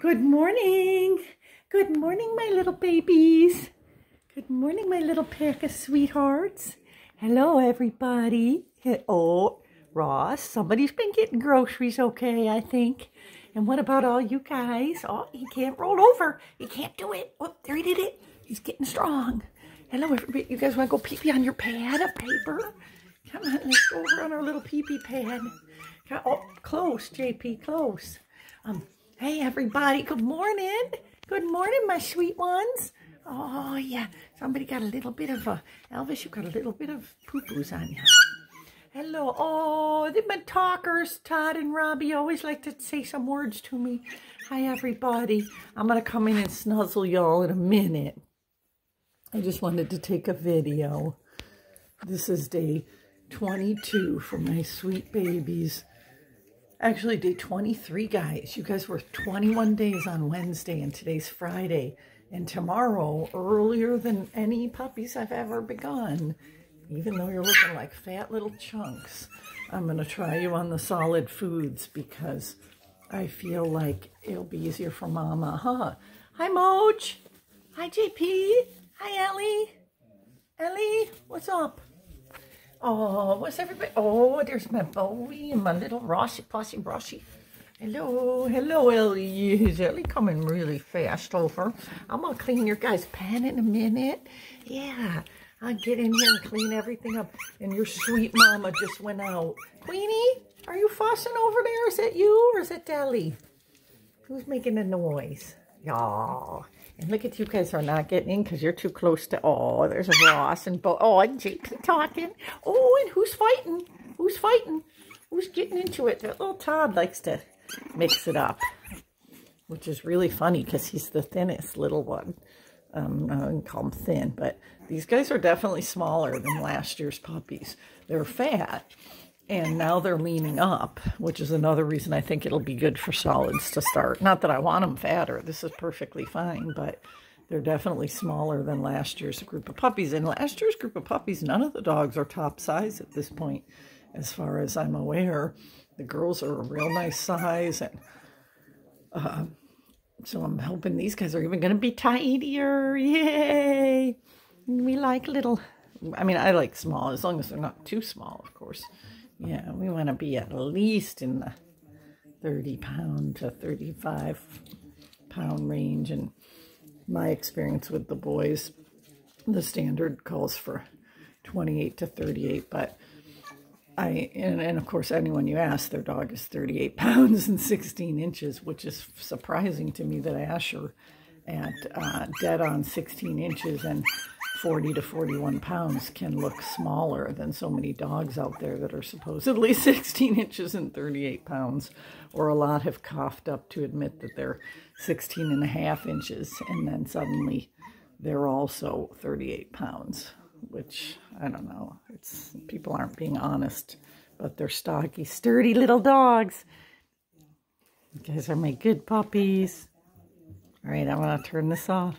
Good morning. Good morning, my little babies. Good morning, my little pack of sweethearts. Hello, everybody. Oh, Ross, somebody's been getting groceries okay, I think. And what about all you guys? Oh, he can't roll over. He can't do it. Oh, there he did it. He's getting strong. Hello, everybody. You guys want to go pee-pee on your pad of paper? Come on, let's go over on our little pee-pee pad. Oh, close, JP, close. Um, Hey, everybody. Good morning. Good morning, my sweet ones. Oh, yeah. Somebody got a little bit of a... Elvis, you got a little bit of poo-poos on you. Hello. Oh, been talkers. Todd and Robbie always like to say some words to me. Hi, everybody. I'm going to come in and snuzzle y'all in a minute. I just wanted to take a video. This is day 22 for my sweet babies. Actually, day 23, guys. You guys were 21 days on Wednesday, and today's Friday. And tomorrow, earlier than any puppies I've ever begun, even though you're looking like fat little chunks, I'm going to try you on the solid foods because I feel like it'll be easier for Mama, huh? Hi, Moj. Hi, JP. Hi, Ellie. Ellie, what's up? Oh, what's everybody? Oh, there's my Bowie and my little Rossi, Posse Rossi. Hello, hello, Ellie. Is Ellie coming really fast over? I'm going to clean your guys' pan in a minute. Yeah, I'll get in here and clean everything up. And your sweet mama just went out. Queenie, are you fussing over there? Is that you or is that Deli? Who's making a noise? Y'all. Look at you guys are not getting in because you're too close to, oh, there's a Ross and Bo, oh, and JP talking. Oh, and who's fighting? Who's fighting? Who's getting into it? That little Todd likes to mix it up, which is really funny because he's the thinnest little one. Um, I wouldn't call him thin, but these guys are definitely smaller than last year's puppies. They're fat, and now they're leaning up, which is another reason I think it'll be good for solids to start. Not that I want them fatter. This is perfectly fine, but they're definitely smaller than last year's group of puppies. And last year's group of puppies, none of the dogs are top size at this point, as far as I'm aware. The girls are a real nice size. And uh, so I'm hoping these guys are even going to be tidier. Yay! We like little... I mean, I like small, as long as they're not too small, of course. Yeah, we want to be at least in the 30 pound to 35 pound range. And my experience with the boys, the standard calls for 28 to 38. But I, and, and of course, anyone you ask, their dog is 38 pounds and 16 inches, which is surprising to me that Asher at uh, dead on 16 inches and 40 to 41 pounds can look smaller than so many dogs out there that are supposedly 16 inches and 38 pounds, or a lot have coughed up to admit that they're 16 and a half inches, and then suddenly they're also 38 pounds, which, I don't know, it's people aren't being honest, but they're stocky, sturdy little dogs. You guys are my good puppies. All right, I'm going to turn this off.